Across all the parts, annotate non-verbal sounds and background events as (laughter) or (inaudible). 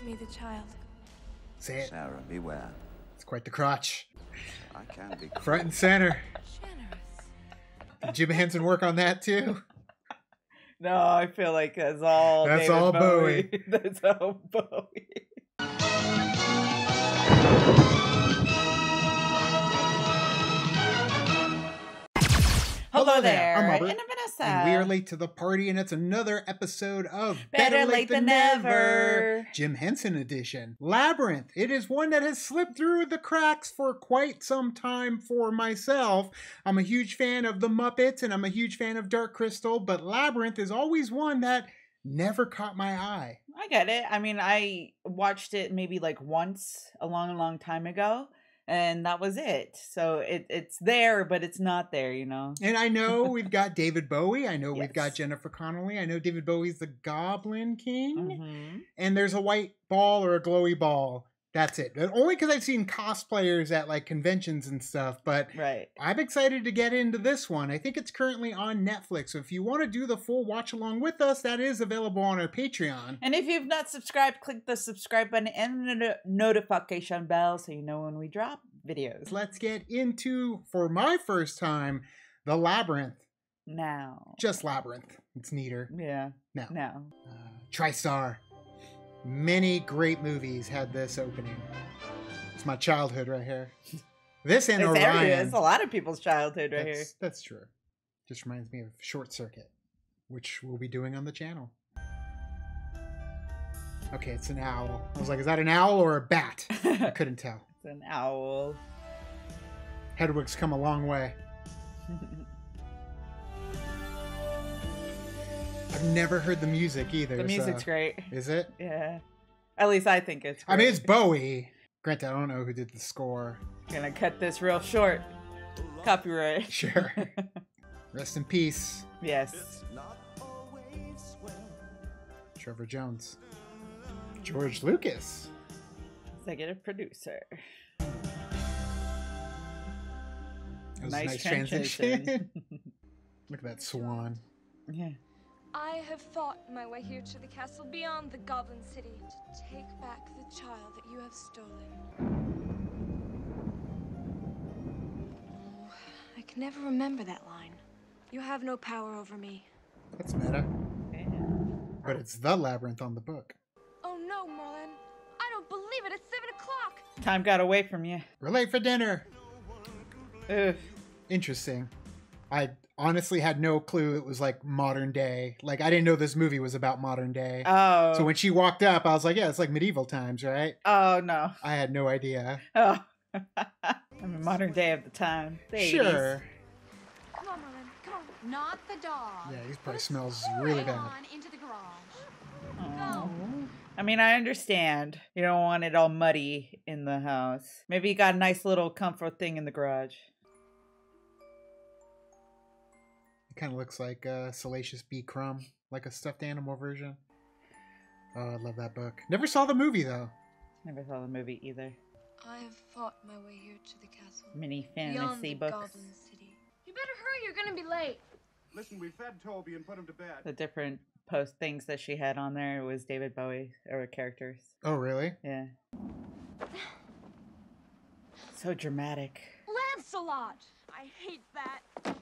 Give me the child. Say it. Sarah, beware. It's quite the crotch. I can be. Front and center. Generous. Did Jim Henson work on that too? No, I feel like that's all. That's David all Bowie. (laughs) that's all Bowie. Hello, there. I'm Robert. And I'm Vanessa. And we are late to the party, and it's another episode of Better Late Than Never. Jim Henson edition. Labyrinth. It is one that has slipped through the cracks for quite some time for myself. I'm a huge fan of the Muppets, and I'm a huge fan of Dark Crystal, but Labyrinth is always one that never caught my eye. I get it. I mean, I watched it maybe like once a long, long time ago, and that was it. So it, it's there, but it's not there, you know? And I know we've got David Bowie. I know we've got Jennifer Connelly. I know David Bowie's the Goblin King. Mhm. and there's a white ball or a glowy ball. That's it. And Only because I've seen cosplayers at like conventions and stuff, but Right. I'm excited to get into this one. I think it's currently on Netflix. So if you want to do the full watch along with us, that is available on our Patreon. And if you've not subscribed, click the subscribe button and the notification bell so you know when we drop videos. Let's get into, for my first time, The Labyrinth. Now. Just Labyrinth. It's neater. Yeah. Now. No. Uh, TriStar. Many great movies had this opening. It's my childhood right here. (laughs) This and It's, Orion. every, it's a lot of people's childhood right here. that's, that's true. Just reminds me of Short Circuit, which we'll be doing on the channel. Okay, it's an owl. I was like, is that an owl or a bat? I (laughs) couldn't tell. An owl. Hedwig's come a long way. (laughs) I've never heard the music either. the music's so- great. Is it? Yeah. At least I think it's great. I mean, it's Bowie. Granted, I don't know who did the score. Gonna cut this real short. Copyright. (laughs) Sure. (laughs) Rest in peace, yes. Trevor Jones. George Lucas. Executive producer. That was a Nice transition. (laughs) Look at that swan. Yeah. I have fought my way here to the castle beyond the Goblin City to take back the child that you have stolen. Oh, I can never remember that line. You have no power over me. That's meta. yeah. But it's the labyrinth on the book. Oh no, Merlin. I don't believe it. It's seven o'clock. Time got away from you. We're late for dinner. Ugh. Interesting. I honestly had no clue it was like modern day. Like I didn't know this movie was about modern day. Oh. So when she walked up, I was like, yeah, it's like medieval times, right? oh no. I had no idea. Oh. (laughs) I mean, modern day of the time. The 80s. Sure. Come on, Merlin. Come on. Not the dog. Yeah, he probably smells really bad. on into the garage. Aw. I mean, I understand. You don't want it all muddy in the house. Maybe you got a nice little comfort thing in the garage. It kind of looks like uh, Salacious B. Crumb, like a stuffed animal version. Oh, I love that book. Never saw the movie though. Never saw the movie either. I have fought my way here to the castle. Mini fantasy the books. Goblin City. You better hurry. You're gonna be late. Listen, we fed Toby and put him to bed. The different post things that she had on there was David Bowie or characters. Oh, really? Yeah. So dramatic. Lancelot. I hate that.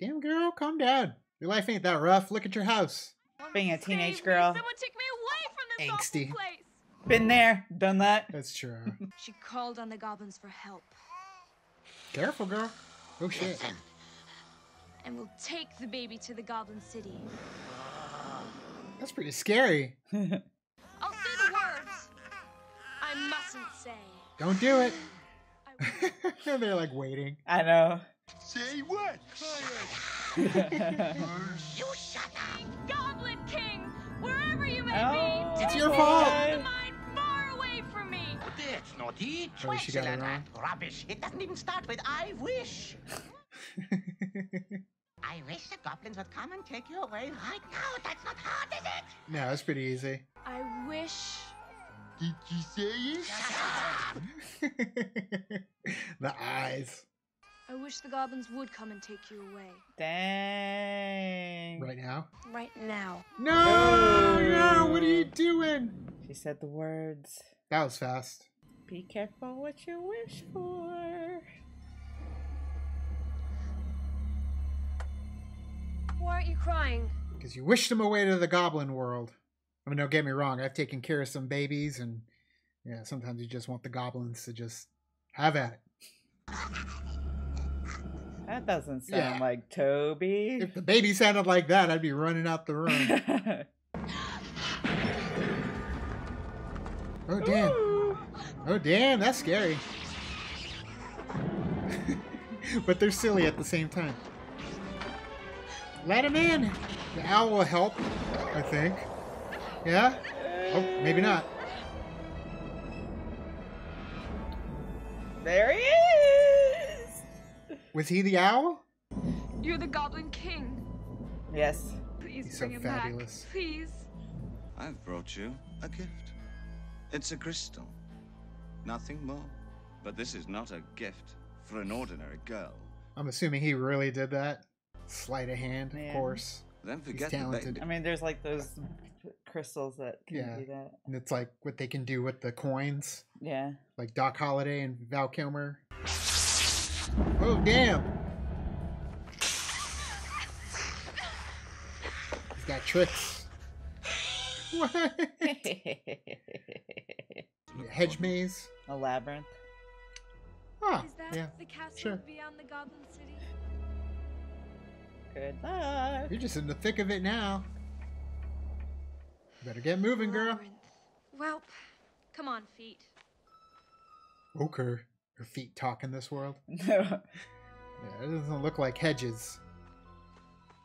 I hate it. Damn girl, calm down. Your life ain't that rough. Look at your house. Being a teenage girl. Someone take me away from this Angsty. awful place. Been there, done that. That's true. (laughs) She called on the goblins for help, Careful, girl. Oh shit. and we'll take the baby to the Goblin City. That's pretty scary. (laughs) I'll say the words. I mustn't say. Don't do it. (laughs) They're like waiting. I know. Say what? (laughs) You shut up, Goblin King, wherever you may Oh, be, It's your fault. child of mine far away from me. That's not it. Oh, she got it wrong. Rubbish. It doesn't even start with I wish. (laughs) I wish the goblins would come and take you away right now. That's not hard, is it? no, it's pretty easy. I wish. Did you say it? (laughs) the eyes. I wish the goblins would come and take you away. Dang. Right now. Right now. No, No. no, what are you doing? She said the words. That was fast. Be careful what you wish for. Why aren't you crying? Because you wished them away to the goblin world. I mean, don't get me wrong. I've taken care of some babies, and yeah, sometimes you just want the goblins to just have at it. That doesn't sound Yeah. like Toby. If the baby sounded like that, I'd be running out the room. (laughs) Oh damn! Ooh. Oh damn! That's scary. (laughs) but they're silly at the same time. Let him in. The owl will help. I think. Yeah. Oh, maybe not. Was he the owl? You're the Goblin King. Yes. Please He's so bring him fabulous. back. Please. I've brought you a gift. It's a crystal. Nothing more. But this is not a gift for an ordinary girl. I'm assuming he really did that. Sleight of hand, of course. Then forget the talented. baby. I mean, there's like those crystals that can Yeah. do that. And it's like what they can do with the coins, Yeah. like Doc Holliday and Val Kilmer. Oh damn! He's got tricks. What? Hedge maze? a labyrinth. Ah, Is that yeah. the castle sure. beyond the Goblin City? Good luck. You're just in the thick of it now. Better get moving, girl. Labyrinth. Well, come on, feet. Okay. Her feet talk in this world. and (laughs) Yeah, it doesn't look like hedges.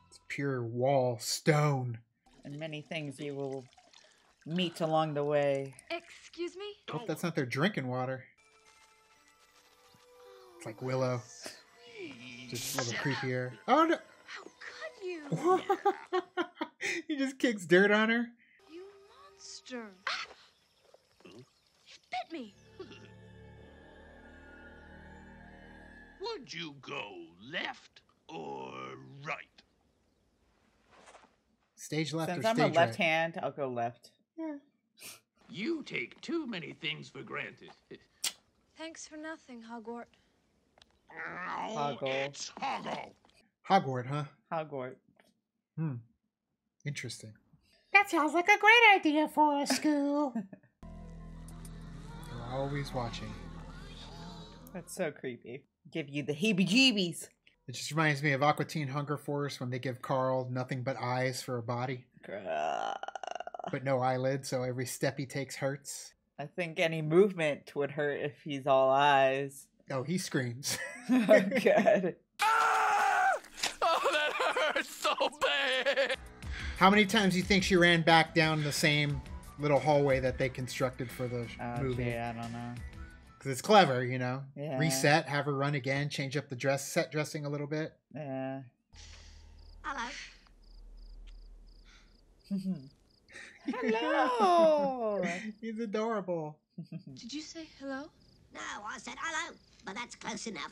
It's pure wall, stone. And many things you will meet along the way. Excuse me? Hope that's not their drinking water. It's like Willow. Just a little creepier. Oh no! How could you? (laughs) he just kicks dirt on her. You monster. Ah! It bit me. Would you go left or right? Stage left Since or I'm a stage left right? hand, I'll go left. Yeah. You take too many things for granted. Thanks for nothing, Hogwart. Oh, Hoggle. it's Hoggle. Hogwarts, huh? Hogwarts. Hmm. Interesting. That sounds like a great idea for a school. (laughs) They're always watching. That's so creepy. Give you the heebie-jeebies. It just reminds me of Aqua Teen Hunger Force when they give Carl nothing but eyes for a body, Grrr. but no eyelids, so every step he takes hurts. I think any movement would hurt if he's all eyes. Oh, he screams. (laughs) (laughs) oh, God. Ah! Oh, that hurts so bad. How many times do you think she ran back down the same little hallway that they constructed for the Oh, movie? gee, I don't know. Because it's clever, you know. Yeah. Reset, have her run again, change up the dress, set dressing a little bit. Yeah. Hello. Hello. (laughs) (laughs) He's adorable. (laughs) Did you say hello? No, I said hello, but that's close enough.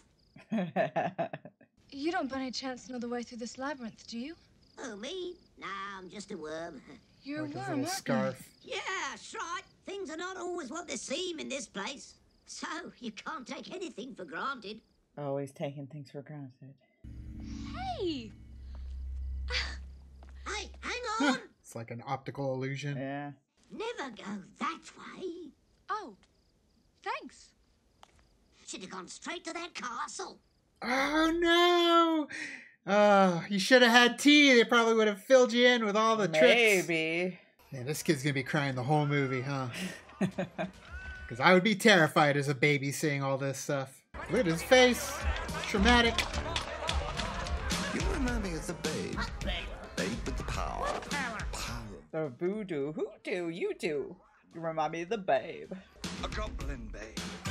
You don't by any chance know the way through this labyrinth, do you? Oh, me? Nah, I'm just a worm. You're like a worm, little aren't scarf. Yeah, that's right. Things are not always what they seem in this place. So, you can't take anything for granted. Always taking things for granted. Hey! (sighs) Hey, hang on! (laughs) It's like an optical illusion. Yeah. Never go that way. Oh, thanks. Should have gone straight to that castle. Oh no! Uh, you should have had tea. They probably would have filled you in with all the tricks. Maybe. Man, this kid's gonna be crying the whole movie, huh? (laughs) Because I would be terrified as a baby seeing all this stuff. Look at his face. Traumatic. You remind me of the babe. Babe with the power. Power. The voodoo hoodoo you do. You remind me of the babe. A goblin babe. (laughs)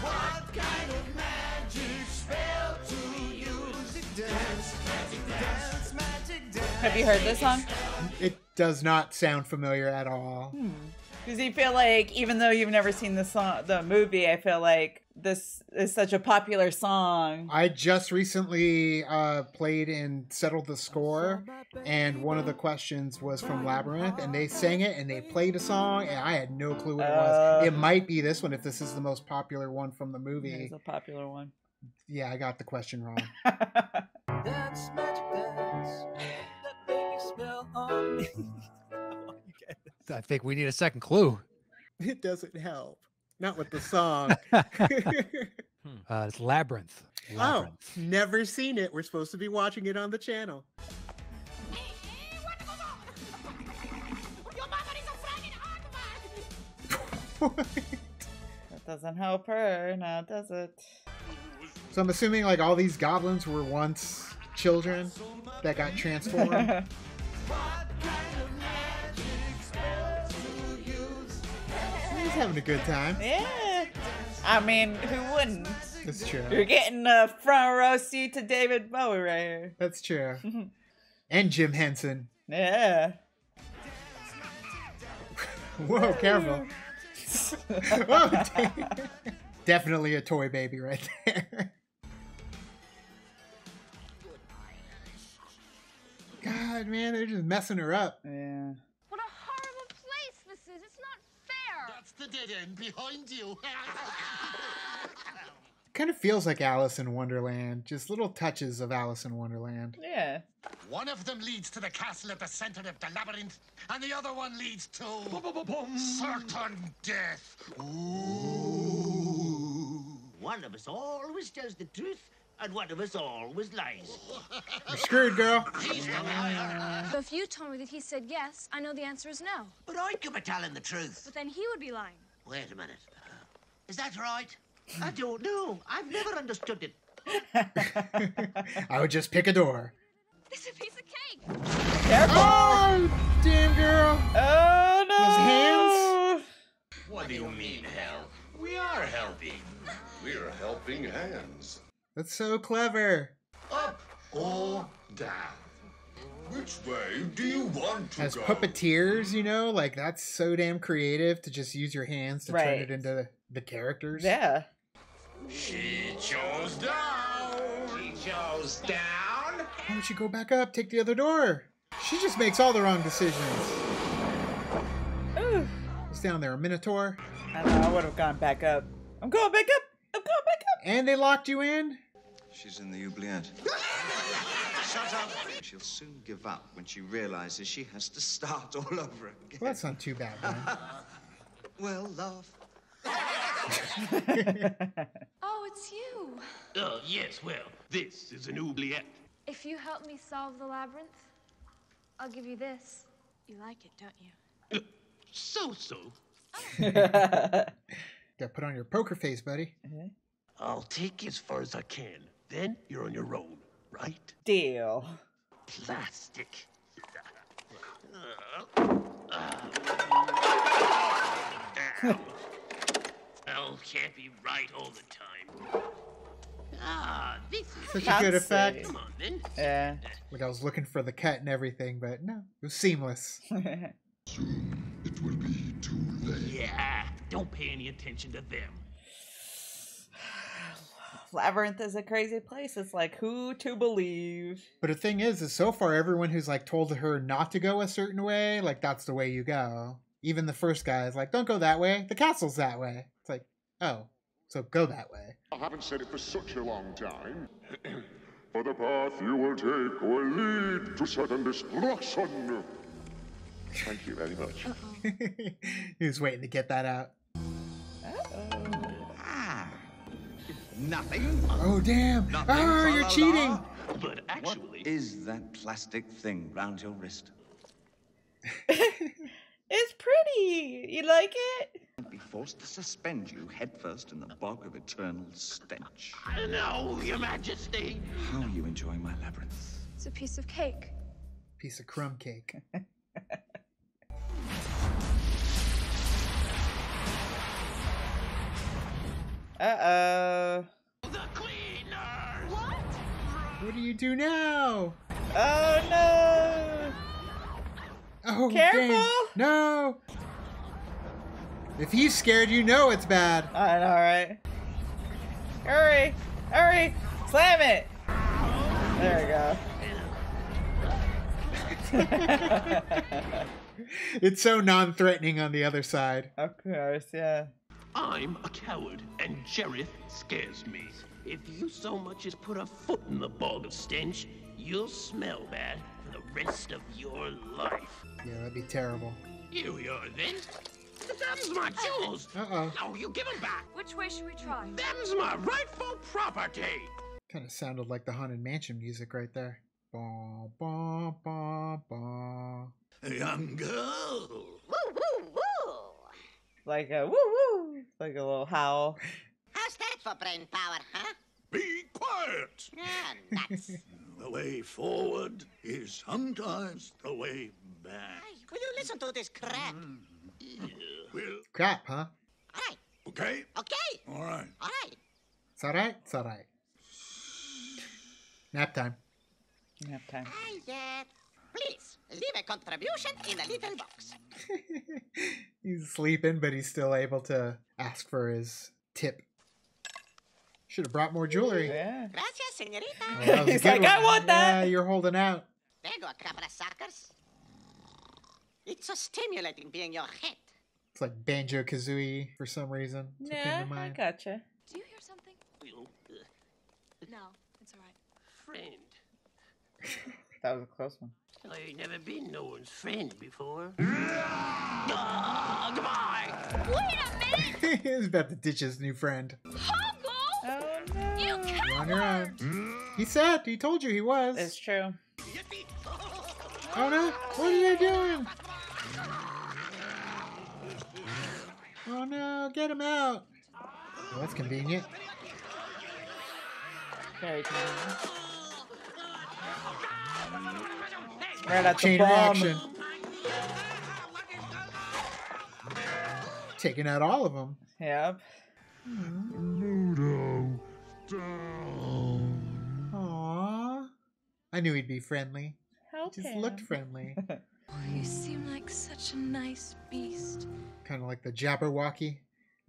what kind of magic spell do you dance, magic dance, magic dance. Have you heard this song? It does not sound familiar at all. Hmm. Because you feel like, even though you've never seen the song, the movie, I feel like this is such a popular song. I just recently uh, played and settled the score, and one of the questions was from Labyrinth, and they sang it and they played a song, and I had no clue what it was. Uh. It might be this one if this is the most popular one from the movie. It's a popular one. Yeah, I got the question wrong. (laughs) Dance, magic dance. (sighs) That baby spell on me. (laughs) I think we need a second clue. It doesn't help. Not with the song. (laughs) (laughs) Uh, it's Labyrinth. oh, never seen it. We're supposed to be watching it on the channel. (laughs) That doesn't help her, now does it? So I'm assuming like all these goblins were once children that got transformed. Having a good time. yeah. I mean, who wouldn't? That's true. You're getting a front row seat to David Bowie right here. That's true. (laughs) and Jim Henson. Yeah. (laughs) Whoa, careful. (laughs) Whoa. Definitely a toy baby right there. God, man, they're just messing her up. Yeah. What a horrible place this is. It's not fair. That's the dead end behind you. (laughs) Kind of feels like Alice in Wonderland. Just little touches of Alice in Wonderland. Yeah. one of them leads to the castle at the center of the labyrinth, and the other one leads to certain death. One of us always tells the truth, and one of us always lies. (laughs) You're screwed, girl. So if you told me that he said yes, I know the answer is no. But I could be telling the truth. But then he would be lying. Wait a minute. Is that right? I don't know. I've never understood it. (laughs) I would just pick a door. It's a piece of cake. Careful! Oh, damn girl. Oh no! Those hands. What do you mean, help? We are helping. We're helping hands. That's so clever. Up or down? Which way do you want to As go? puppeteers, you know, like that's so damn creative to just use your hands to turn Right. it into the characters. Yeah. She chose down. She chose down. Why don't you go back up? Take the other door. She just makes all the wrong decisions. Ooh. What's down there? A Minotaur? I know, I would have gone back up. I'm going back up! I'm going back up! And they locked you in? She's in the oubliette. (laughs) Shut up! She'll soon give up when she realizes she has to start all over again. Well, that's not too bad, man. (laughs) Well, love. (laughs) Oh, it's you. Oh, yes, well, this is an oubliette. If you help me solve the labyrinth, I'll give you this. You like it, don't you? Uh, so so. Gotta put on your poker face, buddy. Mm-hmm. I'll take you as far as I can. Then you're on your own, right? Deal. Plastic. Oh, can't be right all the time. Ah, this is Such a good effect. Come on, then. Yeah. Like I was looking for the cut and everything, but no, it was seamless. (laughs) Soon it will be too late. Yeah, don't pay any attention to them. Labyrinth is a crazy place. It's like who to believe. But the thing is, is so far everyone who's like told her not to go a certain way, like that's the way you go. Even the first guy is like, don't go that way. The castle's that way. It's like, oh, so go that way. I haven't said it for such a long time. (clears throat) for the path you will take will lead to certain destruction. Thank you very much. (laughs) he was waiting to get that out. Nothing. Oh damn! Nothing. Oh, you're cheating. But actually, is that plastic thing round your wrist? (laughs) It's pretty. You like it? I'd be forced to suspend you headfirst in the bog of eternal stench. no, Your Majesty. How are you enjoying my labyrinth? It's a piece of cake. Piece of crumb cake. (laughs) Uh oh. The cleaners. What do you do now? Oh no. Oh, Careful. dang. No. If he's scared, you know it's bad. I know, right? Hurry! Hurry! Slam it! There we go. (laughs) It's so non-threatening on the other side. of course, yeah. I'm a coward, and Jareth scares me. If you so much as put a foot in the bog of stench, you'll smell bad for the rest of your life. Yeah, that'd be terrible. Here we are then. Them's my jewels. Uh-oh. No, you give them back. Which way should we try? Them's my rightful property. Kind of sounded like the Haunted Mansion music right there. Ba, ba, ba, ba. Young girl. Like a woo woo! Like a little howl. How's that for brain power, huh? Be quiet. Ah, nuts. The way forward is sometimes the way back. Will you listen to this crap? Well, Crap, huh? All right, okay. okay, All right. all right. It's alright. It's alright. Nap time. Nap time. Ah, yeah. Please, leave a contribution in the little box. (laughs) he's sleeping, but he's still able to ask for his tip. Should have brought more jewelry. Yeah. Gracias, señorita. Oh, that was a (laughs) He's good like, "I want that." Yeah, you're holding out. There go a couple of suckers. It's so stimulating being your head. It's like Banjo Kazooie for some reason. That's Yeah, to I gotcha. Do you hear something? No, it's alright. friend. (laughs) That was a close one. I ain't never been no one's friend before. (laughs) Ah, goodbye. Wait a minute! (laughs) he's about to ditch his new friend. Hoggle! Oh no! You coward! own. He said, he told you he was. It's true. Oh no, what are you doing? Oh no, get him out. Well, that's convenient. Very convenient. Right at the Chain bum. reaction. Taking out all of them. Yep. Ludo, down. Aww. I knew he'd be friendly. Help Just him. looked friendly. (laughs) You seem like such a nice beast. kind of like the Jabberwocky. Is,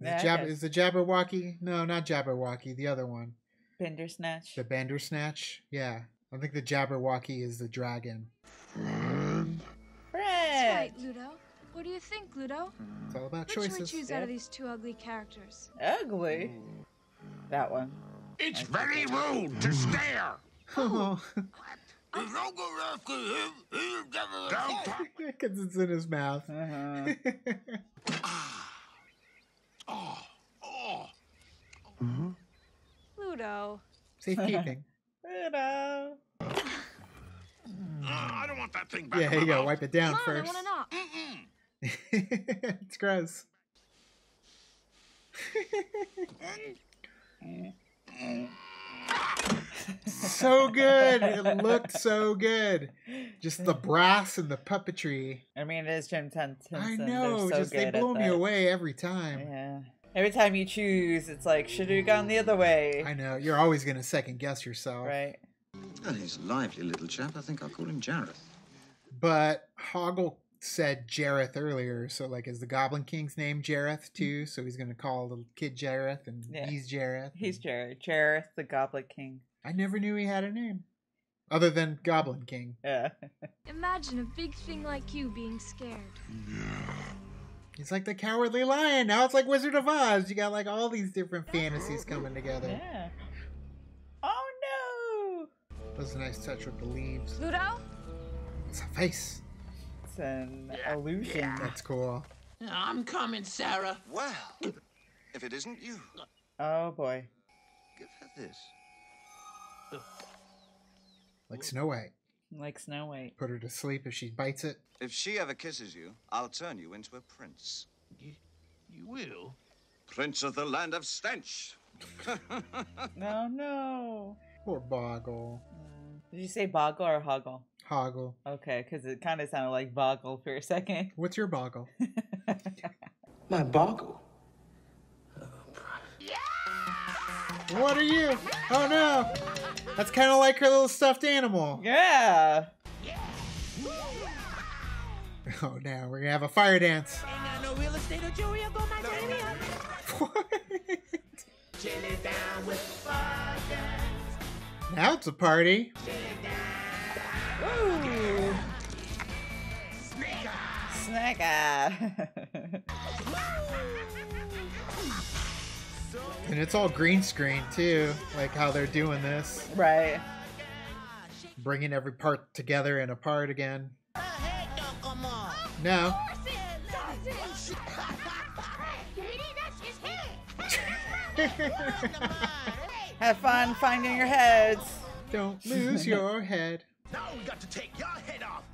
Yeah, I it Jab- is the Jabberwocky? No, not Jabberwocky. The other one. Bender snatch. The Bandersnatch. Yeah. I think the Jabberwocky is the dragon. Friend. That's right, Ludo. What do you think, Ludo? It's all about Which should we choices. choose out of these two ugly characters? Ugly. That one. It's very rude to stare. (laughs) Oh, Don't go after him. He'll never Don't talk. (laughs) because it's in his mouth. Uh-huh. Oh, (laughs) oh. Ludo. Safekeeping. Ludo. Ah, I don't want that thing back. yeah, here you my go. mouth. Wipe it down Come on, I first. want to knock. (laughs) it's gross. so good. It looked so good. Just the brass and the puppetry. I mean, it is Jim Henson. I They're know. so just they good at blow me that. away every time. Yeah. Every time you choose, it's like, should have gone the other way. I know. You're always going to second guess yourself. Right. Well, he's a lively little chap. I think I'll call him Jareth. But Hoggle said Jareth earlier, so like is the Goblin King's name Jareth too? Mm-hmm. So he's gonna call the kid Jareth and Yeah. he's Jareth. He's Jared. Jareth, the Goblin King. I never knew he had a name. Other than Goblin King. Yeah. Imagine a big thing like you being scared. He's like the cowardly lion. Now it's like Wizard of Oz. You got like all these different fantasies coming together. Yeah. Oh That was a nice touch with the leaves. Ludo? It's a face. It's an illusion. That's cool. I'm coming, Sarah. Well, if it isn't you, Oh boy. give her this. Like Snow White. Like Snow White. Put her to sleep if she bites it. If she ever kisses you, I'll turn you into a prince. You you will? Prince of the land of stench. (laughs) No, no. Poor Boggle. Mm. Did you say Boggle or Hoggle? Hoggle. Okay, because it kind of sounded like Boggle for a second. (laughs) What's your Boggle? (laughs) My boggle. Oh, yeah! what are you? Oh no! That's kind of like her little stuffed animal. Yeah. Oh, now we're gonna have a fire dance. Ain't no No real estate or jewelry, I'll go my baby. Chilling down with fuckers. Now it's a party. Ooh. Snagger. (laughs) (laughs) And it's all green screen too, like how they're doing this. right. Bringing every part together and apart again. No. (laughs) Have fun finding your heads. Don't (laughs) lose your head. Now we got to take your head off.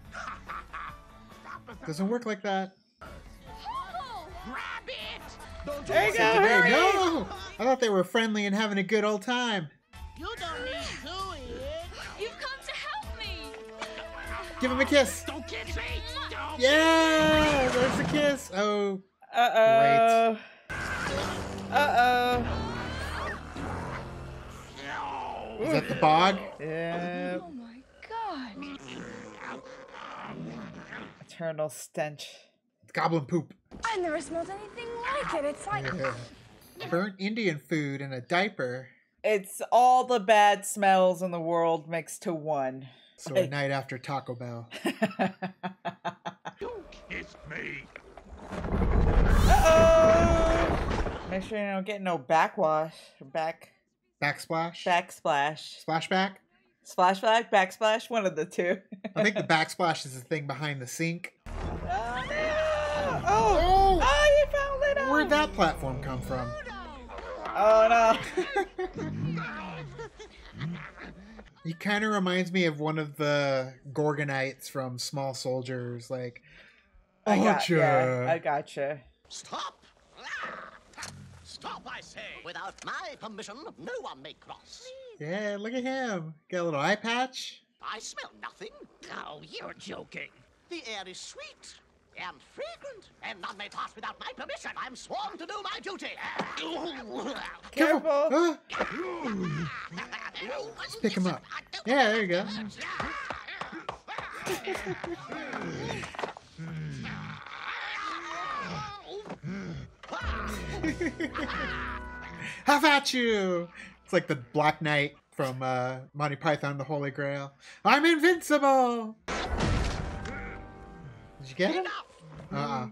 (laughs) Doesn't work like that. Grab it! Don't There you go. Hurry. no! I thought they were friendly and having a good old time. You don't need to it. You've come to help me. Give him a kiss. Don't kiss me! Don't Yeah, there's the kiss. Oh, Uh oh. Uh oh. is that the bog? Yeah. Oh my god. Eternal stench. It's goblin poop. I never smelled anything like it. It's like Yeah. Burnt Indian food in a diaper. It's all the bad smells in the world mixed to one. So a night after Taco Bell. (laughs) you kiss me! Uh-oh. Make sure you don't get no backwash. Back Backsplash? backsplash. Splashback? Splashback, backsplash, one of the two. I think the backsplash is the thing behind the sink. (laughs) Oh, no. oh, oh, you found it. Where'd that platform come from? Oh no. He kind of reminds me of one of the Gorgonites from Small Soldiers. Like, I got, gotcha. yeah, I gotcha. Stop! Stop, I say! Without my permission, no one may cross. Yeah, look at him. Got a little eye patch. I smell nothing. Oh, you're joking. The air is sweet and fragrant, and none may pass without my permission. I'm sworn to do my duty. Careful. Let's pick him up. Yeah, there you go. (laughs) How about you! It's like the Black Knight from uh, Monty Python and the Holy Grail. I'm invincible! Did you get him? Uh-uh.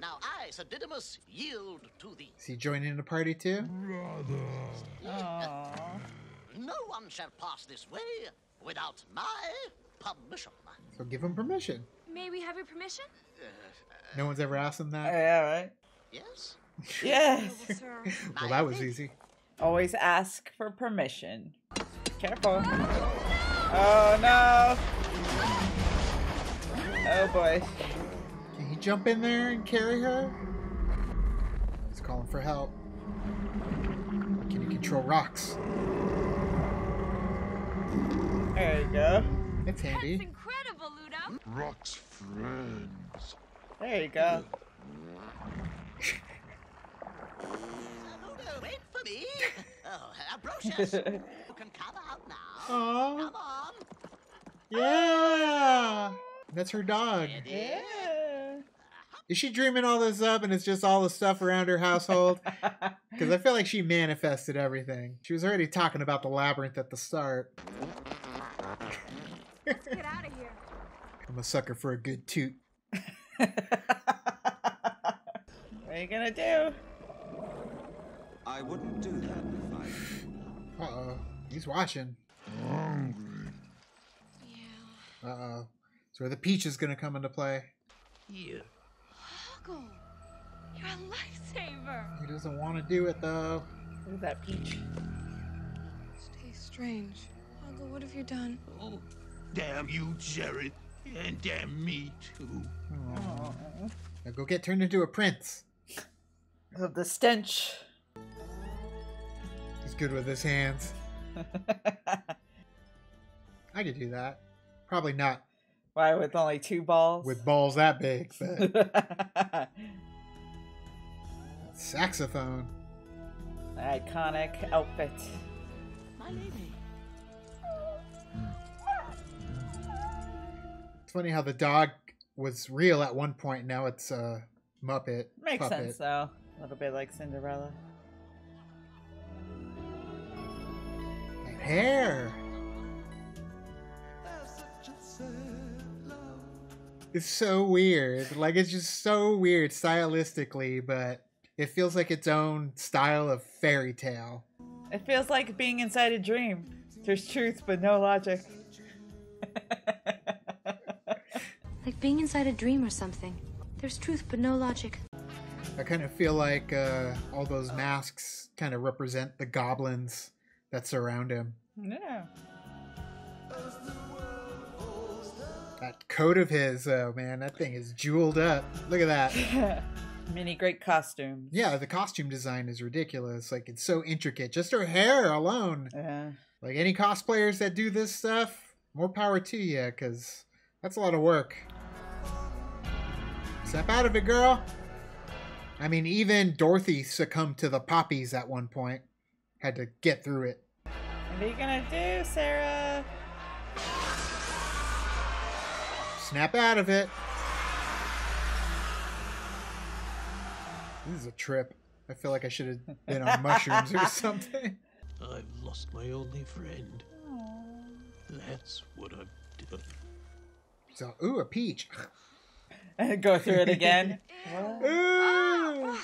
Now I, Sir Didymus, yield to thee. Is he joining the party too? Aw. No one shall pass this way without my permission. So give him permission. May we have your permission? Uh, no one's ever asked him that? Oh, yeah, right. Yes? (laughs) Yes. Noble. (laughs) Well, that was easy. Always ask for permission. Careful. Oh no. Oh boy. Can he jump in there and carry her? He's calling for help. Can he control rocks? There you go. It's handy. That's Incredible, Ludo. Rock's friends. There you go. Ludo, wait for me. (laughs) Oh, Ambrosius, (laughs) you can come out now. Aww. Come on. Yeah! That's her dog. Yeah. Is she dreaming all this up and it's just all the stuff around her household? (laughs) Because I feel like she manifested everything. She was already talking about the labyrinth at the start. Let's get out of here. I'm a sucker for a good toot. (laughs) What are you gonna do? I wouldn't do that if I. Uh oh. He's watching. Hungry. Uh oh. So where the peach is gonna come into play. Yeah. Hoggle, you're a lifesaver. He doesn't want to do it though. Look at that peach. Stay strange. Hoggle, what have you done? Oh, damn you, Jareth. And damn me, too. Aw. Now go get turned into a prince. Of the stench. He's good with his hands. (laughs) I could do that. Probably not Why with only two balls? with balls that big, but (laughs) saxophone. Iconic outfit. My lady. It's funny how the dog was real at one point. Now it's a Muppet. Makes puppet. sense though. A little bit like Cinderella. That hair. It's so weird. Like it's just so weird stylistically, but it feels like its own style of fairy tale. It feels like being inside a dream. There's truth but no logic. (laughs) Like being inside a dream or something. There's truth but no logic. I kind of feel like uh, all those masks kind of represent the goblins that surround him. Yeah. Coat of his, oh man, that thing is jeweled up. Look at that. (laughs) Many great costumes. Yeah, the costume design is ridiculous. Like it's so intricate. Just her hair alone. Yeah. Like any cosplayers that do this stuff, more power to you, because that's a lot of work. Step out of it, girl. I mean, even Dorothy succumbed to the poppies at one point. Had to get through it. What are you gonna do, Sarah? Snap out of it. This is a trip. I feel like I should have been on mushrooms or (laughs) something. I've lost my only friend. That's what I've done. So, ooh, a peach. And (laughs) go through it again. (laughs) Ooh.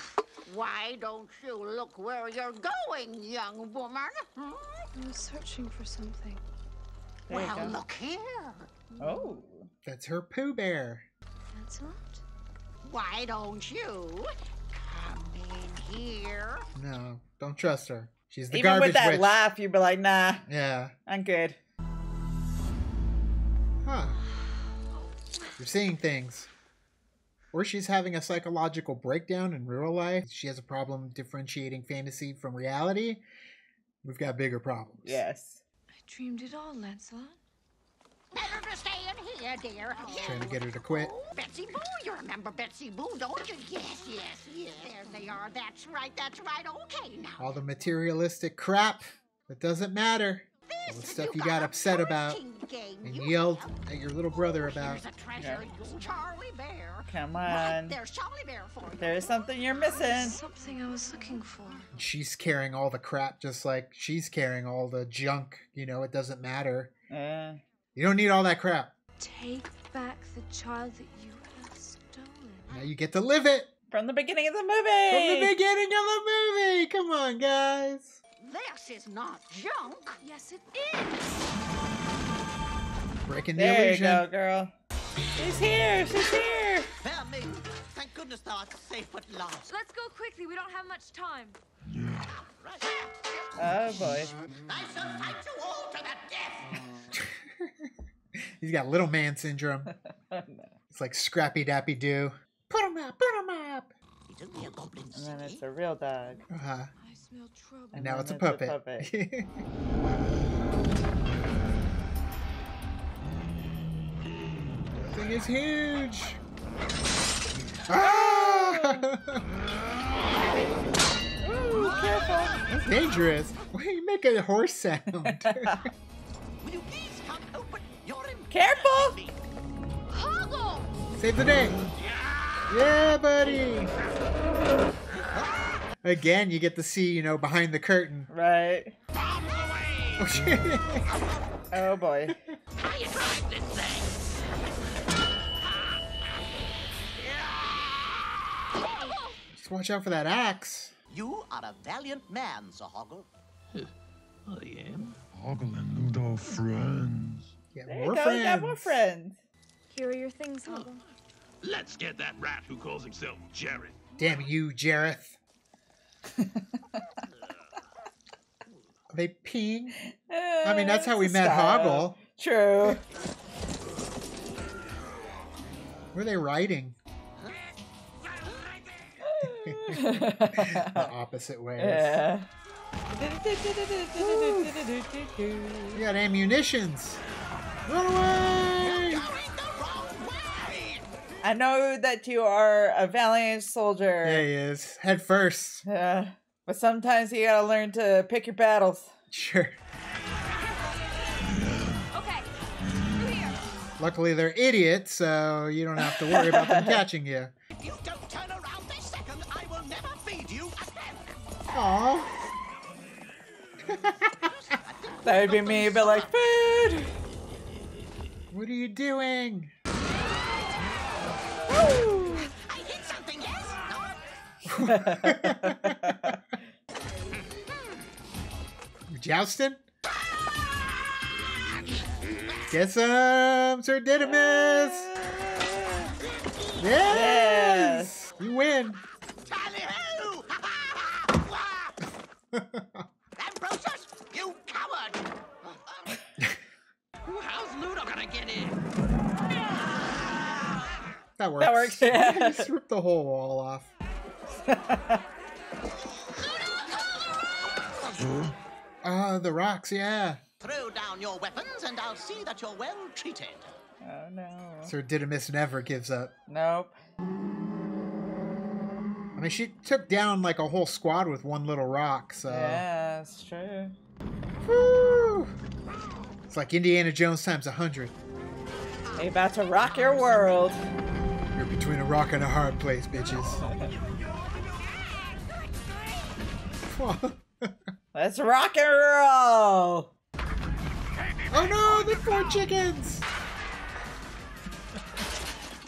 Why don't you look where you're going, young woman? Hmm? I'm searching for something. There well, look here. Oh. That's her Pooh Bear. That's Lancelot? Why don't you come in here? No, don't trust her. She's the Even garbage with that witch. laugh, you'd be like, nah, Yeah. I'm good. Huh. You're seeing things. Or she's having a psychological breakdown in real life. She has a problem differentiating fantasy from reality. We've got bigger problems. Yes. I dreamed it all, Lancelot. Better to stay in here, dear. Oh. Trying to get her to quit. Oh, Betsy Boo, you remember Betsy Boo, don't you? Yes, yes, yes. There they are. That's right, that's right. Okay, now. All the materialistic crap that doesn't matter. All the stuff you got upset about and yelled at your little brother about. Here's a treasure, you Charlie Bear. Come on. there's Charlie Bear for you. There's something you're missing. Something I was looking for. And she's carrying all the crap just like she's carrying all the junk. You know, it doesn't matter. Uh, You don't need all that crap. Take back the child that you have stolen. Now you get to live it from the beginning of the movie. from the beginning of the movie. Come on, guys. This is not junk. Yes, it is. Breaking the There you illusion. go, girl. She's here. She's here. Fair me. Thank goodness thou art safe at last. Let's go quickly. We don't have much time. Right. Oh boy. I shall fight you all to the death. He's got little man syndrome. (laughs) It's like Scrappy Dappy Doo. Put him up, put him up. It's only a goblin And then it's a real dog. Uh-huh. I smell trouble. And now it's a it's puppet. puppet. (laughs) thing is huge. Ah! (laughs) Ooh, careful. That's dangerous. Why do you make a horse sound? Careful. Hoggle! Save the day. Yeah, buddy. Again, you get to see, you know, behind the curtain. Right. Oh, shit. Oh boy. How you drive this thing? Just watch out for that axe. You are a valiant man, Sir Hoggle. (laughs) I am. Hoggle and Ludo friends. Get There you more go. friends. Got more friends. Here are your things, oh. Hoggle. Let's get that rat who calls himself Jareth. Damn you, Jareth. (laughs) Are they peeing? Uh, I mean, that's how we met style. Hoggle. True. Where are they riding? (laughs) the opposite way. yeah. You got ammunitions. Run away! I know that you are a valiant soldier. Yeah, he is. Head first. But sometimes you gotta learn to pick your battles. Sure. Okay. Luckily, they're idiots, so you don't have to worry about them (laughs) catching you. If you don't turn around this second, I will never feed you again. Aww. that would be me, but like, food! What are you doing? I hit something, yes? (laughs) Jousting? Get some Sir Didymus! Yes! You win! (laughs) That works. That works. Just (laughs) rip the whole wall off. (laughs) Ah, the rocks, yeah. Throw down your weapons and I'll see that you're well treated. Oh no. Sir Didymus never gives up. Nope. I mean, she took down like a whole squad with one little rock, so. Yeah, it's true. Woo! It's like Indiana Jones times a hundred. They about to rock your world. You're between a rock and a hard place, bitches. (laughs) Let's rock and roll. Oh no, the four chickens!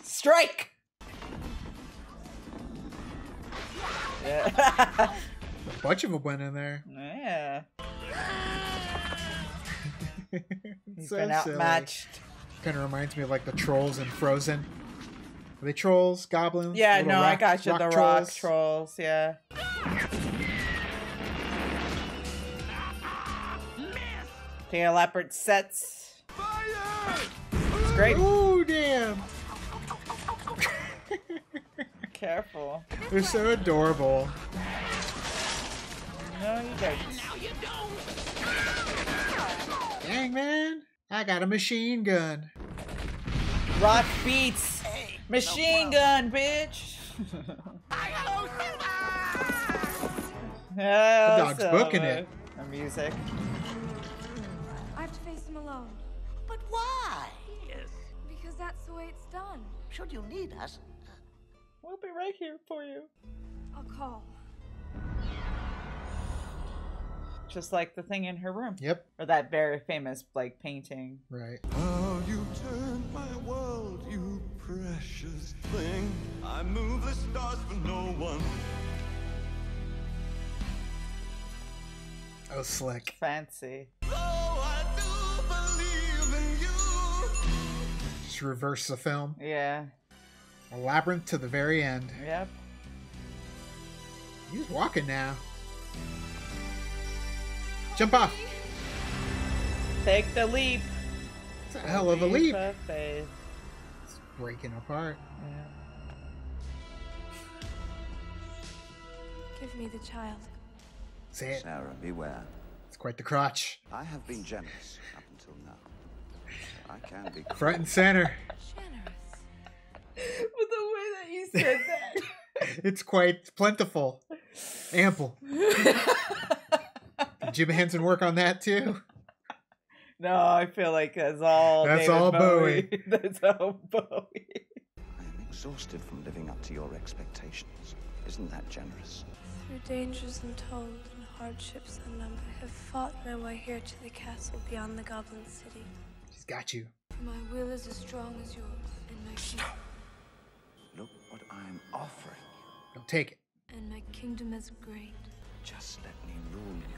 Strike. Yeah. A bunch of them went in there. (laughs) yeah. (laughs) He's So been outmatched. Kind of reminds me of like the trolls in Frozen. Are they trolls, goblins? Yeah, no, I got you. rock the rock trolls? trolls. Yeah. The elaborate sets. It's great. Ooh, damn! (laughs) Careful. They're so adorable. No, you don't. Now you don't. Dang, man. I got a machine gun. Rock beats. Machine gun, bitch. yeah, (laughs) The dog's Silver. Uh, booking it. The music. I have to face him alone. But why? Because that's the way it's done. Should you need us, We'll be right here for you. I'll call. Just like the thing in her room. Yep. Or that very famous like painting. Right. How precious thing. I move the stars for no one. Oh, slick. Fancy. Just reverse the film. Yeah. A labyrinth to the very end. Yep. He's walking now. Jump off. Take the leap. It's a hell of a leap. of faith. It's breaking apart. Give me the child. Say it. Sarah, beware. It's quite the crotch. I have been generous up until now. I can be Front and center. With the way that you said that. (laughs) It's quite plentiful. Ample. (laughs) Did Jim Henson work on that too? No, I feel like that's all. That's David all Bowie. (laughs) that's all Bowie. I am exhausted from living up to your expectations. Isn't that generous? Through dangers untold and hardships unnumbered, I have fought my way here to the castle beyond the Goblin City. She's got you. For my will is as strong as yours, and my king- Look what I'm offering. Don't take it. and my kingdom is great. Just let me rule you.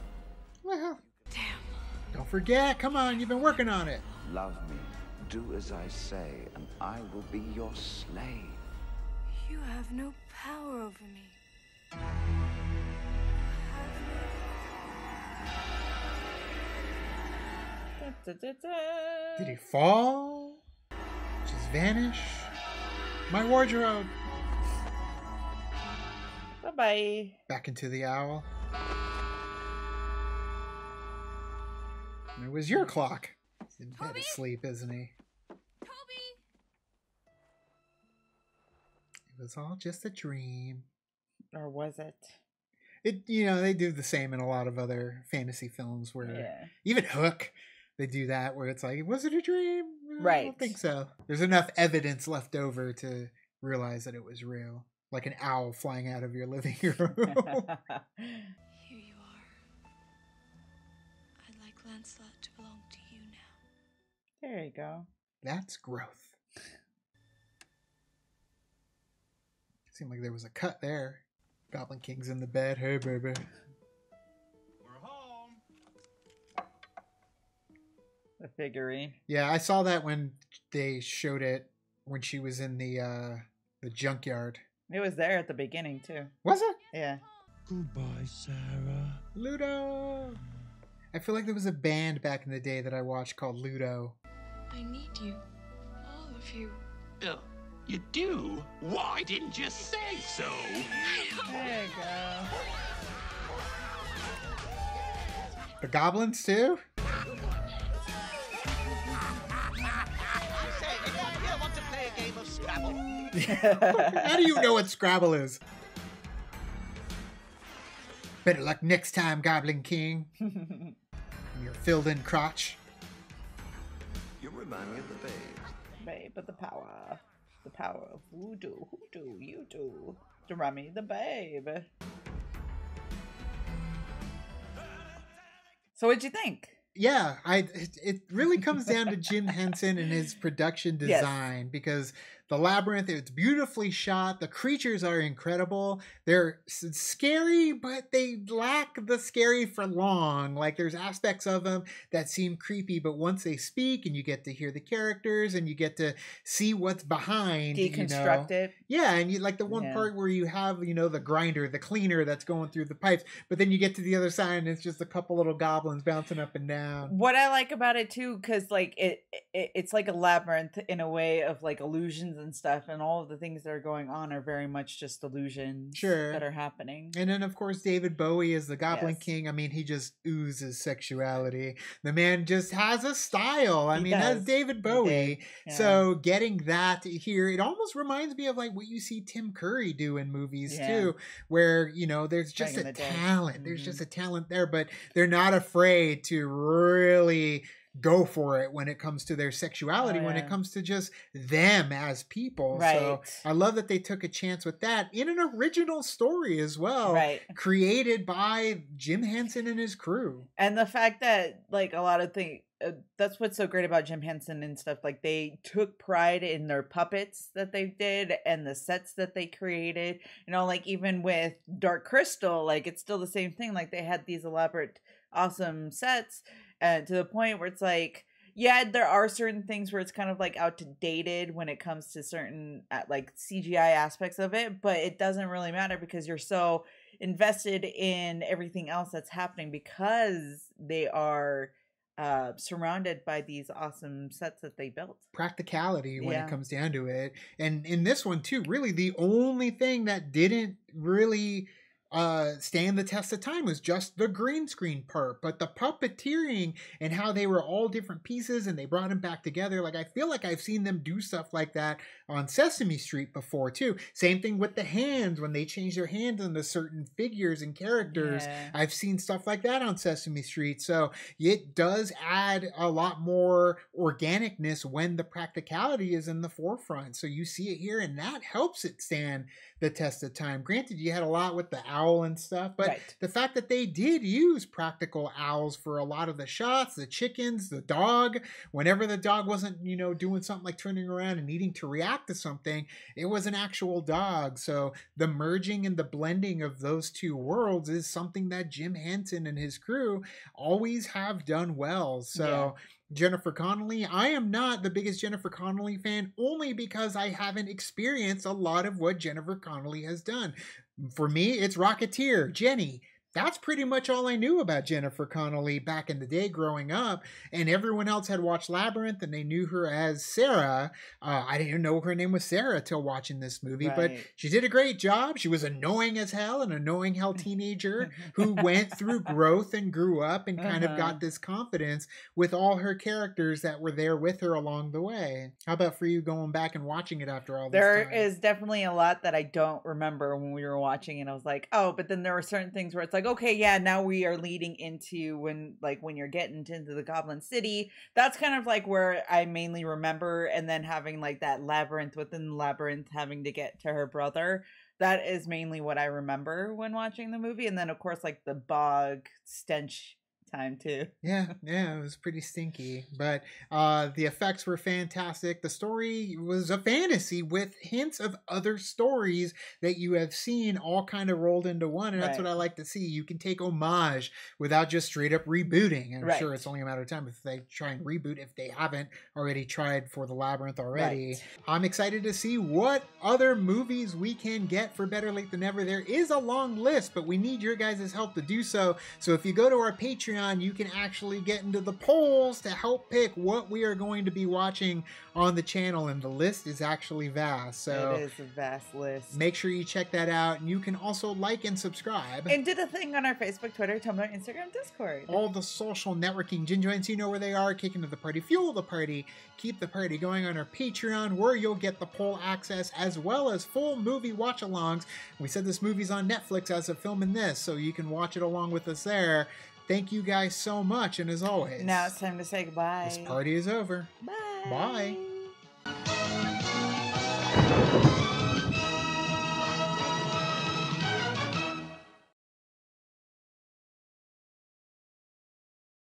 Well, don't forget. Come on, you've been working on it. Love me. Do as I say, and I will be your slave. You have no power over me. Did he fall? Just vanish? My wardrobe. Bye bye. Back into the owl. It was your clock. He's in bed asleep, isn't he? Toby! It was all just a dream. Or was it? It you know, they do the same in a lot of other fantasy films where Yeah. even Hook, they do that where it's like, was it a dream? Right. I don't Right. think so. There's enough evidence left over to realize that it was real. Like an owl flying out of your living (laughs) room. (laughs) (laughs) Lancelot to belong to you now. There you go. That's growth. Seemed like there was a cut there. Goblin King's in the bed. Hey, baby. We're home. The figurine. Yeah, I saw that when they showed it when she was in the uh the junkyard. It was there at the beginning too. Was it? Yeah. Goodbye, Sarah. Ludo. I feel like there was a band back in the day that I watched called Ludo. I need you. All of you. Oh, you do? Why didn't you say so? There you go. The goblins too? I say, anyone here want to play a game of Scrabble? How do you know what Scrabble is? Better luck next time, Goblin King. (laughs) You're filled in crotch. You remind me of the babe. Babe, but the power. The power of voodoo. Hoodoo, you do. To Rummy the babe. So what'd you think? Yeah, I it, it really comes down to Jim Henson and his production Yes. design because the labyrinth it's beautifully shot. The creatures are incredible. They're scary, but they lack the scary for long. Like there's aspects of them that seem creepy, but once they speak and you get to hear the characters and you get to see what's behind, you know. It. Yeah, and you like the one Yeah. part where you have, you know, the grinder, the cleaner that's going through the pipes, but then you get to the other side and it's just a couple little goblins bouncing up and down. What I like about it too, because like it, it, it's like a labyrinth in a way of like illusions and stuff, and all of the things that are going on are very much just illusions Sure. that are happening. And then, of course, David Bowie is the Goblin Yes. King. I mean, he just oozes sexuality. The man just has a style. I He mean, that's. David Bowie. yeah. So getting that here, it almost reminds me of like what you see Tim Curry do in movies Yeah. too, where you know there's just in a the talent. There's Mhm. just a talent there, but they're not afraid to really go for it when it comes to their sexuality, Oh, when it comes to just them as people. So I love that they took a chance with that in an original story as well Right. created by Jim Henson and his crew. and the fact that like a lot of things uh, that's what's so great about jim henson and stuff like they took pride in their puppets that they did and the sets that they created you know like even with dark crystal like it's still the same thing like they had these elaborate awesome sets and to the point where it's like yeah there are certain things where it's kind of like outdated when it comes to certain uh, like cgi aspects of it but it doesn't really matter because you're so invested in everything else that's happening because they are uh surrounded by these awesome sets that they built Practicality when Yeah. it comes down to it. And in this one too, really the only thing that didn't really uh stand the test of time was just the green screen part but the puppeteering and how they were all different pieces and they brought them back together like i feel like i've seen them do stuff like that on sesame street before too same thing with the hands when they change their hands into certain figures and characters Yeah. i've seen stuff like that on sesame street so it does add a lot more organicness when the practicality is in the forefront so you see it here and that helps it stand the test of time. Granted you had a lot with the owl and stuff but Right. the fact that they did use practical owls for a lot of the shots the chickens the dog whenever the dog wasn't you know doing something like turning around and needing to react to something it was an actual dog. So the merging and the blending of those two worlds is something that jim henson and his crew always have done well. So Jennifer Connelly. I am not the biggest Jennifer Connelly fan only because I haven't experienced a lot of what Jennifer Connelly has done. For me, it's Rocketeer, Jenny. That's pretty much all I knew about Jennifer Connelly back in the day growing up. And everyone else had watched Labyrinth and they knew her as Sarah. Uh, I didn't even know her name was Sarah till watching this movie, but she did a great job. She was annoying as hell, an annoying hell (laughs) teenager who went through growth and grew up and kind of Uh-huh. got this confidence with all her characters that were there with her along the way. How about for you going back and watching it after all this There time? is definitely a lot that I don't remember when we were watching and I was like, oh, but then there were certain things where it's like, okay, yeah, now we are leading into when like when you're getting into the Goblin City. That's kind of like where I mainly remember and then having like that labyrinth within the labyrinth having to get to her brother. That is mainly what I remember when watching the movie. And then of course like the bog stench time too. (laughs) Yeah, yeah, it was pretty stinky, but uh, the effects were fantastic. The story was a fantasy with hints of other stories that you have seen all kind of rolled into one, and that's Right. what I like to see. You can take homage without just straight up rebooting. And I'm sure it's only a matter of time if they try and reboot if they haven't already tried for the labyrinth already. Right. I'm excited to see what other movies we can get for Better Late Than Never. There is a long list, but we need your guys' help to do so. So if you go to our Patreon, you can actually get into the polls to help pick what we are going to be watching on the channel, and the list is actually vast. So it is a vast list. make sure you check that out, and you can also like and subscribe. And do the thing on our Facebook, Twitter, Tumblr, Instagram, Discord. all the social networking gin joints you know where they are kick into the party fuel the party keep the party going on our patreon where you'll get the poll access as well as full movie watch alongs we said this movie's on netflix as of filming this so you can watch it along with us there thank you guys so much and as always Now it's time to say goodbye. this party is over Bye. bye